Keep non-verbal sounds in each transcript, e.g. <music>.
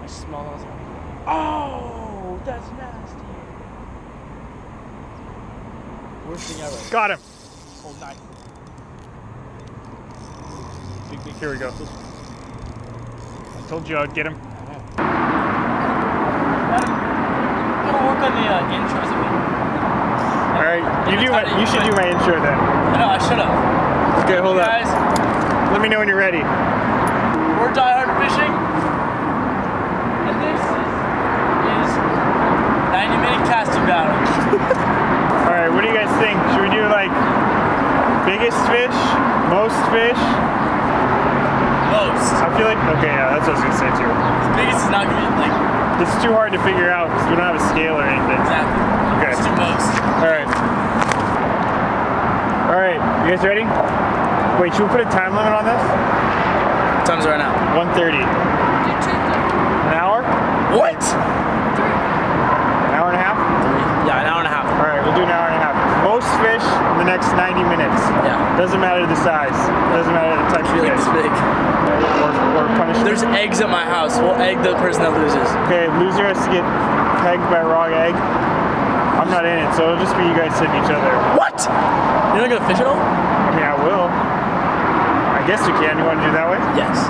I smell those. Oh, that's nasty. Worst thing ever. Got him. Oh, nice. Big, big. Here we go. I told you I'd get him. Gotta work on the uh, intros a bit. All right, you do. My, you should do my intro then. I know, I should have. Okay, hold up. Guys, Let me know when you're ready. we're Die Hard Fishing. And this is 90 minute casting battle. <laughs> All right, what do you guys think? Should we do like biggest fish, most fish? Most. I feel like okay, yeah, that's what I was gonna say too. The biggest is not gonna be like, It's too hard to figure out because we don't have a scale or anything. exactly. Okay. Let's do most. All right. All right, you guys ready? Wait, should we put a time limit on this? What time's right now? 1:30. An hour? What? An hour and a half? Yeah, an hour and a half. All right, we'll do an hour and a half. Most fish in the next 90 minutes. Yeah. Doesn't matter the size. Doesn't matter the type I of fish. big. Or, or punishment. There's eggs at my house. We'll egg the person that loses. Okay, loser has to get pegged by a raw egg. I'm not in it, so it'll just be you guys hitting each other. What? You're not gonna fish at all? I mean, I will. I guess we can. You want to do it that way? Yes.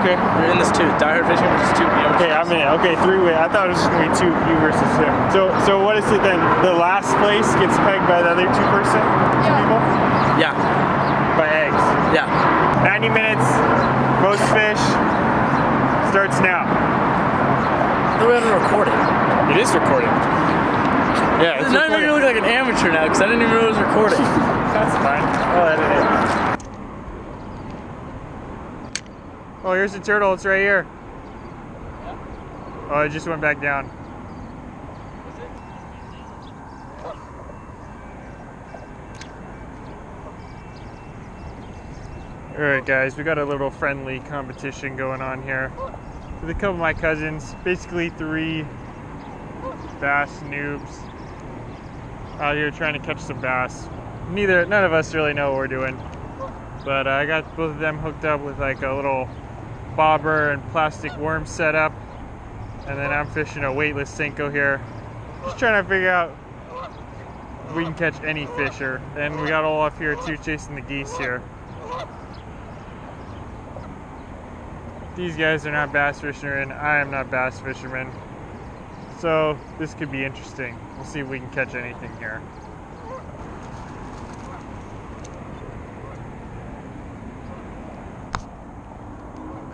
Okay. We're in this too. Die Hard Fishing versus two amateurs. Okay, I'm in it. Okay, three way. I thought it was just gonna be two, you versus him. So, so what is it then? The last place gets pegged by the other two person, two people, Yeah. by eggs. Yeah. 90 minutes, most fish starts now. I thought we had to record it. It is recording. Yeah, it's not you're making me look like an amateur now because I didn't even know it was recording. <laughs> That's fine. I'll edit it. Oh, here's the turtle. It's right here. Oh, it just went back down. All right, guys, we got a little friendly competition going on here with a couple of my cousins. Basically, three bass noobs out here trying to catch some bass. Neither, none of us really know what we're doing, but uh, I got both of them hooked up with like a little bobber and plastic worm setup, and then I'm fishing a weightless Senko here, just trying to figure out if we can catch any fisher. And we got all Olaf here too, chasing the geese here. These guys are not bass fishermen. I am not bass fisherman. So this could be interesting. We'll see if we can catch anything here.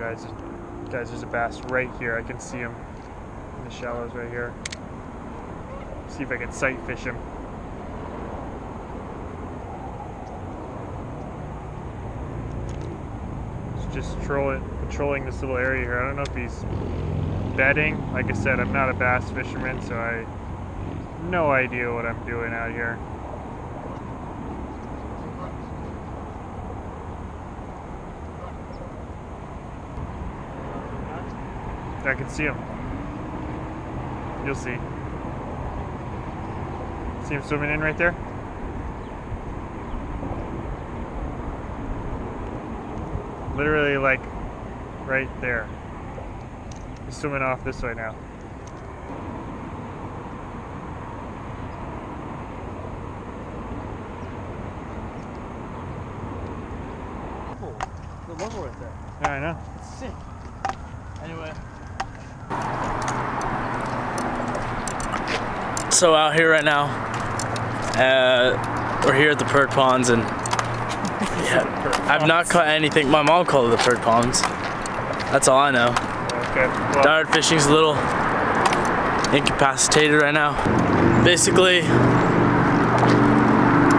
Guys, guys, there's a bass right here. I can see him in the shallows right here. See if I can sight fish him. Just trolling, patrolling this little area here. I don't know if he's bedding. Like I said, I'm not a bass fisherman, so I no idea what I'm doing out here. I can see him. You'll see. See him swimming in right there? Literally, like, right there. He's swimming off this way now. The logo right there. Yeah, I know. It's sick. Anyway. So out here right now, uh, we're here at the Pert Ponds and yeah, I've not caught anything. My mom called it the Pert Ponds. That's all I know. Okay. Well, Dart fishing's a little incapacitated right now. Basically,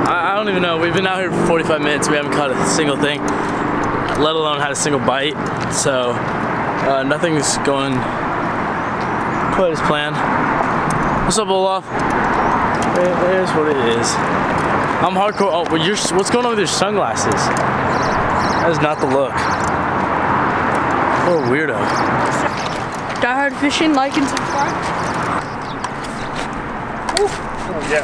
I, I don't even know. We've been out here for 45 minutes. We haven't caught a single thing, let alone had a single bite. So uh, nothing's going quite as planned. What's up, Olaf? It is what it is. I'm hardcore. Oh, well, you're, what's going on with your sunglasses? That is not the look. What a weirdo. Die Hard Fishing, like and subscribe. oh, yeah.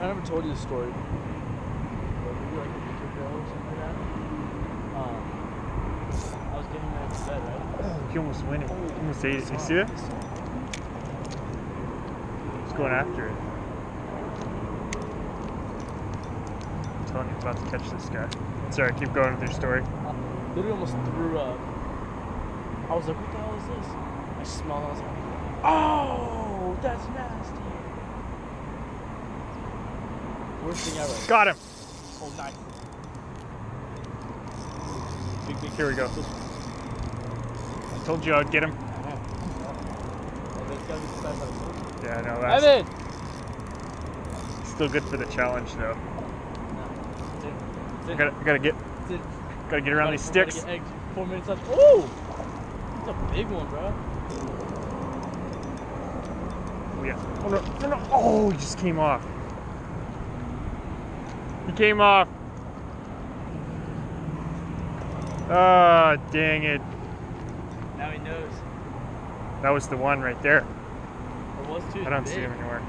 I never told you the story. Maybe like a week ago or something like that. dead, right? He almost went it. Almost it. You see it? He's going after it. I'm telling you, about to catch this guy. Sorry, keep going with your story. Literally almost threw up. I was like, what the hell is this? I smelled it, I was like, oh, that's nasty. Worst thing ever. Got him. Oh, knife. Big, big. Here we go. I told you I'd get him. Yeah, I know that's Evan! still good for the challenge though. I gotta, I gotta get, gotta get around these sticks. Four minutes left. Oh! It's a big one, bro. Oh yeah. Oh no, no, no. Oh, he just came off. He came off. Ah, dang it. Now he knows. That was the one right there. It was too I don't big. see him anywhere.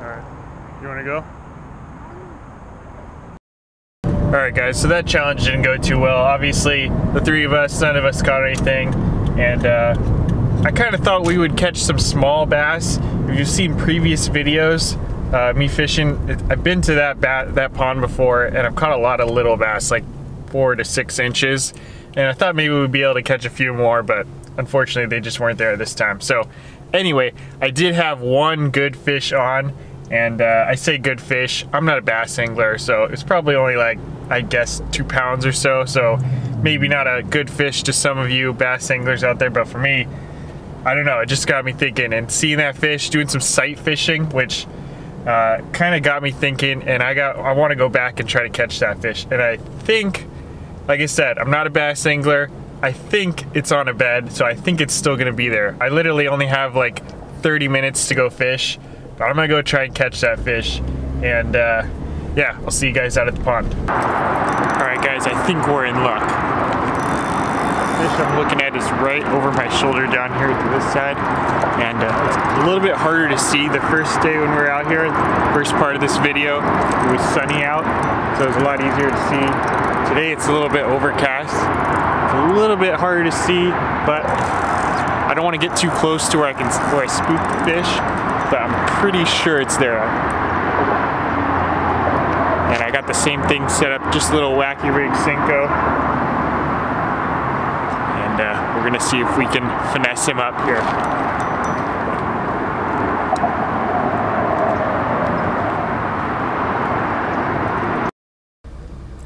Alright. You wanna go? Alright guys, so that challenge didn't go too well. Obviously, the three of us, none of us caught anything. And uh, I kind of thought we would catch some small bass. If you've seen previous videos, uh, me fishing, I've been to that bat, that pond before, and I've caught a lot of little bass, like four to six inches. And I thought maybe we'd be able to catch a few more, but unfortunately they just weren't there this time. So anyway, I did have one good fish on, and uh, I say good fish. I'm not a bass angler, so it's probably only like, I guess, two pounds or so. So maybe not a good fish to some of you bass anglers out there, but for me, I don't know, it just got me thinking. And seeing that fish, doing some sight fishing, which uh, kind of got me thinking. And I got, I want to go back and try to catch that fish. And I think, like I said, I'm not a bass angler. I think it's on a bed, so I think it's still gonna be there. I literally only have like 30 minutes to go fish, but I'm gonna go try and catch that fish. And uh, yeah, I'll see you guys out at the pond. All right, guys, I think we're in luck. I'm looking at is right over my shoulder down here to this side. And uh, it's a little bit harder to see the first day when we were out here, first part of this video, it was sunny out, so it was a lot easier to see. Today it's a little bit overcast. It's a little bit harder to see, but I don't want to get too close to where I can where I spook the fish, but I'm pretty sure it's there. And I got the same thing set up, just a little wacky rig Senko. And uh, we're gonna see if we can finesse him up here.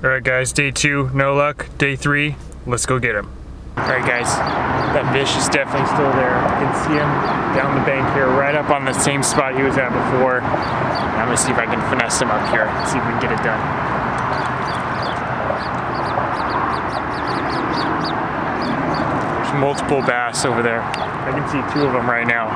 All right, guys, day two, no luck. Day three, let's go get him. All right, guys, that fish is definitely still there. I can see him down the bank here, right up on the same spot he was at before. I'm gonna see if I can finesse him up here, see if we can get it done. Multiple bass over there. I can see two of them right now.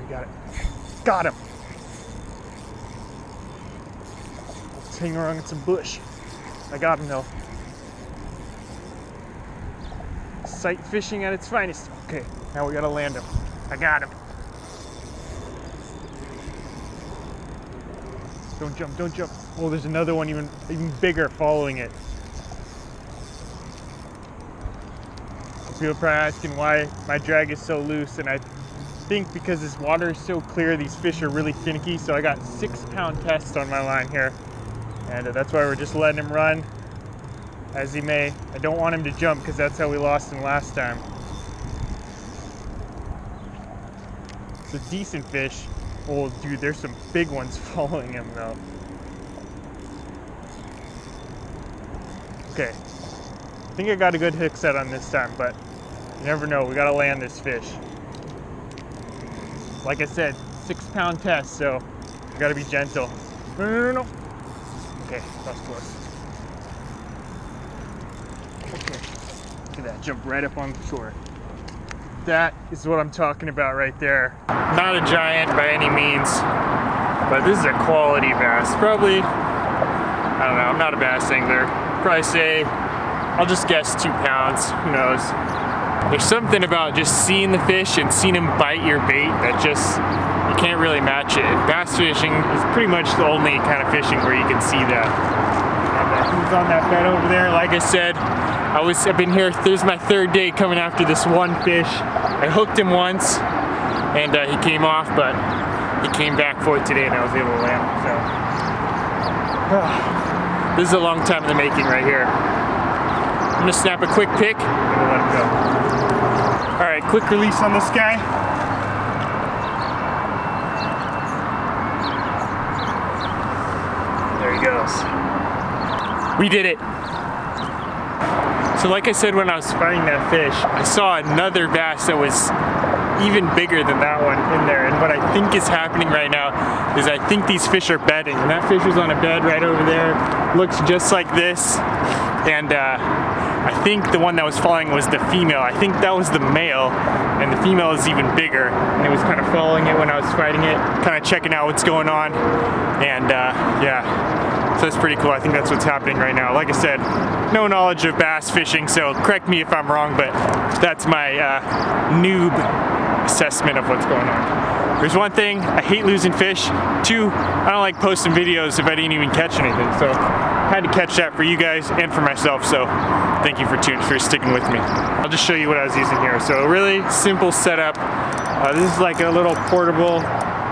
We got it. Got him. Let's hang around in some bush. I got him though. Sight fishing at its finest. Okay, now we gotta land him. I got him. Don't jump, don't jump. Oh, there's another one even even bigger following it. People are probably asking why my drag is so loose, and I think because this water is so clear, these fish are really finicky. So I got six pound test on my line here. And uh, that's why we're just letting him run as he may. I don't want him to jump because that's how we lost him last time. It's a decent fish. Oh, dude, there's some big ones <laughs> following him though. Okay. I think I got a good hook set on this time, but you never know. We gotta land this fish like I said, six pound test, so you gotta be gentle. No, no, no, no. Okay, that was close. Okay, look at that, jump right up on the shore. That is what I'm talking about right there. Not a giant by any means, but this is a quality bass. Probably, I don't know, I'm not a bass angler. Probably say, I'll just guess two pounds, who knows. There's something about just seeing the fish and seeing him bite your bait that just, you can't really match it. Bass fishing is pretty much the only kind of fishing where you can see that. Who's on that bed over there? Like I said, I was, I've been here, this is my third day coming after this one fish. I hooked him once and uh, he came off, but he came back for it today and I was able to land him, so. <sighs> this is a long time in the making right here. I'm gonna snap a quick and we'll let him go. Quick release on this guy. There he goes. We did it. So like I said when I was fighting that fish, I saw another bass that was even bigger than that one in there. And what I think is happening right now is I think these fish are bedding. And that fish was on a bed right over there. Looks just like this. And uh, I think the one that was falling was the female. I think that was the male, and the female is even bigger. And it was kind of following it when I was fighting it, kind of checking out what's going on. And uh, yeah, so that's pretty cool. I think that's what's happening right now. Like I said, no knowledge of bass fishing, so correct me if I'm wrong, but that's my uh, noob assessment of what's going on. There's one thing, I hate losing fish. Two, I don't like posting videos if I didn't even catch anything. So had to catch that for you guys and for myself. So thank you for tuning, for sticking with me. I'll just show you what I was using here. So a really simple setup. Uh, this is like a little portable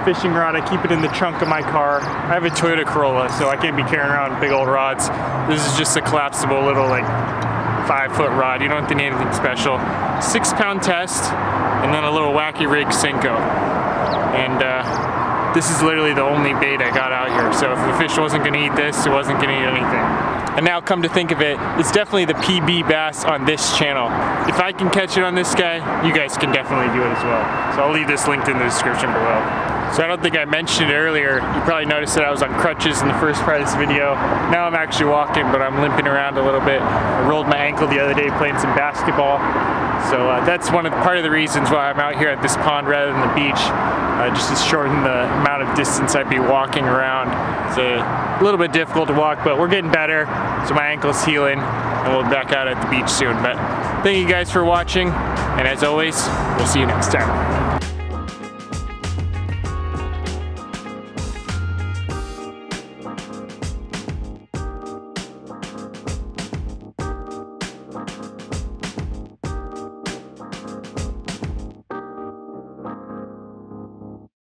fishing rod. I keep it in the trunk of my car. I have a Toyota Corolla, so I can't be carrying around big old rods. This is just a collapsible little like five foot rod. You don't have to need anything special. Six pound test, and then a little wacky rig Senko. And uh, this is literally the only bait I got out here. So if the fish wasn't gonna eat this, it wasn't gonna eat anything. And now come to think of it, it's definitely the PB bass on this channel. If I can catch it on this guy, you guys can definitely do it as well. So I'll leave this linked in the description below. So I don't think I mentioned it earlier. You probably noticed that I was on crutches in the first part of this video. Now I'm actually walking, but I'm limping around a little bit. I rolled my ankle the other day playing some basketball. So uh, that's one of the, part of the reasons why I'm out here at this pond rather than the beach. Uh, just to shorten the amount of distance I'd be walking around. It's a little bit difficult to walk, but we're getting better. So my ankle's healing and we'll be back out at the beach soon. But thank you guys for watching. And as always, we'll see you next time.